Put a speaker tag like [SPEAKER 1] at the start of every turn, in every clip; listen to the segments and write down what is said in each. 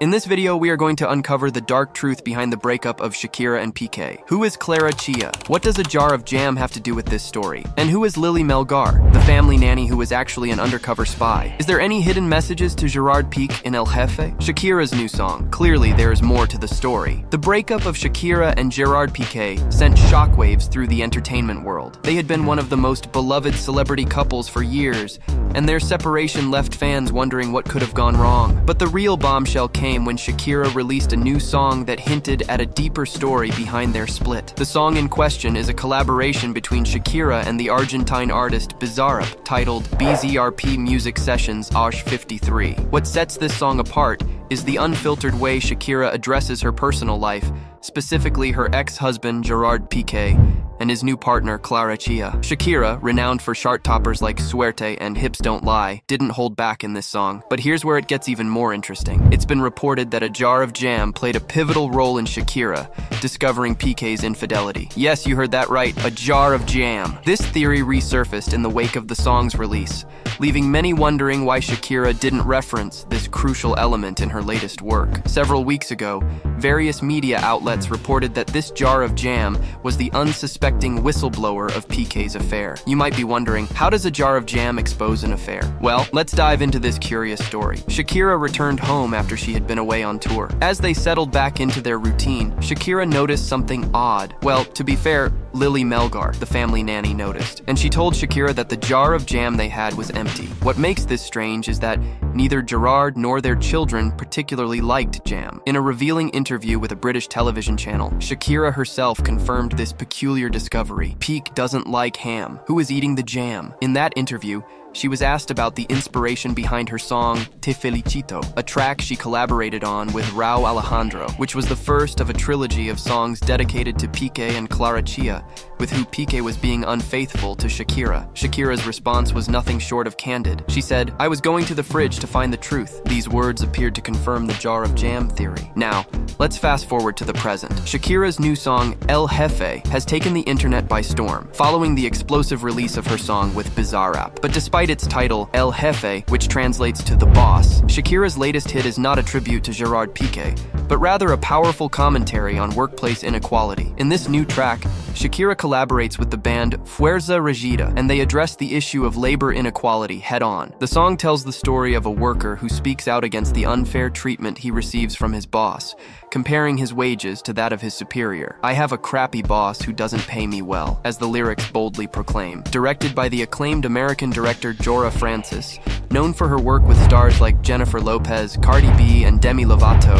[SPEAKER 1] In this video, we are going to uncover the dark truth behind the breakup of Shakira and Piqué. Who is Clara Chia? What does a jar of jam have to do with this story? And who is Lily Melgar, the family nanny who was actually an undercover spy? Is there any hidden messages to Gerard Piqué in El Jefe? Shakira's new song. Clearly, there is more to the story. The breakup of Shakira and Gerard Piqué sent shockwaves through the entertainment world. They had been one of the most beloved celebrity couples for years, and their separation left fans wondering what could have gone wrong. But the real bombshell came when Shakira released a new song that hinted at a deeper story behind their split. The song in question is a collaboration between Shakira and the Argentine artist Bizarrap titled BZRP Music Sessions Ash 53. What sets this song apart is the unfiltered way Shakira addresses her personal life, specifically her ex-husband Gerard Piqué and his new partner, Clara Chia. Shakira, renowned for chart toppers like Suerte and Hips Don't Lie, didn't hold back in this song. But here's where it gets even more interesting. It's been reported that a jar of jam played a pivotal role in Shakira discovering Piqué's infidelity. Yes, you heard that right, a jar of jam. This theory resurfaced in the wake of the song's release, leaving many wondering why Shakira didn't reference this crucial element in her latest work. Several weeks ago, various media outlets reported that this jar of jam was the unsuspecting whistleblower of Piqué's affair. You might be wondering, how does a jar of jam expose an affair? Well, let's dive into this curious story. Shakira returned home after she had been away on tour. As they settled back into their routine, Shakira noticed something odd. Well, to be fair, Lily Melgar, the family nanny, noticed, and she told Shakira that the jar of jam they had was empty. What makes this strange is that neither Gerard nor their children particularly liked jam. In a revealing interview with a British television channel, Shakira herself confirmed this peculiar discovery. Piqué doesn't like ham. Who is eating the jam? In that interview, she was asked about the inspiration behind her song Te Felicito, a track she collaborated on with Rauw Alejandro, which was the first of a trilogy of songs dedicated to Piqué and Clara Chia, with who Piqué was being unfaithful to Shakira. Shakira's response was nothing short of candid. She said, I was going to the fridge to find the truth. These words appeared to confirm the jar of jam theory. Now, let's fast forward to the present. Shakira's new song, El Jefe, has taken the internet by storm, following the explosive release of her song with Bizarrap. But despite Despite its title, El Jefe, which translates to the boss, Shakira's latest hit is not a tribute to Gerard Piqué, but rather a powerful commentary on workplace inequality. In this new track, Shakira collaborates with the band Fuerza Regida, and they address the issue of labor inequality head on. The song tells the story of a worker who speaks out against the unfair treatment he receives from his boss, comparing his wages to that of his superior. I have a crappy boss who doesn't pay me well, as the lyrics boldly proclaim. Directed by the acclaimed American director Jora Frantzis, known for her work with stars like Jennifer Lopez, Cardi B, and Demi Lovato,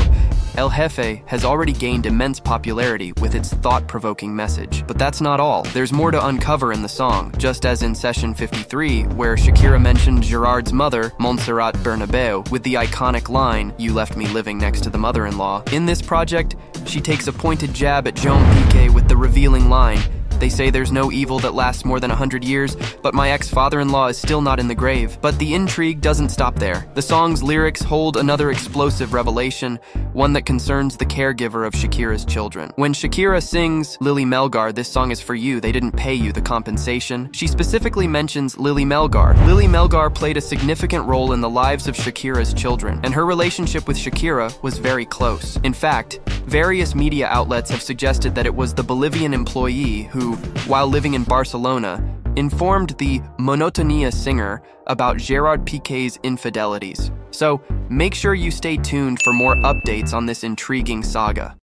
[SPEAKER 1] El Jefe has already gained immense popularity with its thought-provoking message. But that's not all. There's more to uncover in the song, just as in session 53, where Shakira mentioned Gerard's mother, Montserrat Bernabeu, with the iconic line, You left me living next to the mother-in-law. In this project, she takes a pointed jab at Joan Piqué with the revealing line, they say there's no evil that lasts more than a hundred years, but my ex-father-in-law is still not in the grave. But the intrigue doesn't stop there. The song's lyrics hold another explosive revelation, one that concerns the caregiver of Shakira's children. When Shakira sings Lily Melgar, this song is for you, they didn't pay you the compensation, she specifically mentions Lily Melgar. Lily Melgar played a significant role in the lives of Shakira's children, and her relationship with Shakira was very close. In fact, various media outlets have suggested that it was the Bolivian employee while living in Barcelona, informed the Monotonia singer about Gerard Piqué's infidelities. So make sure you stay tuned for more updates on this intriguing saga.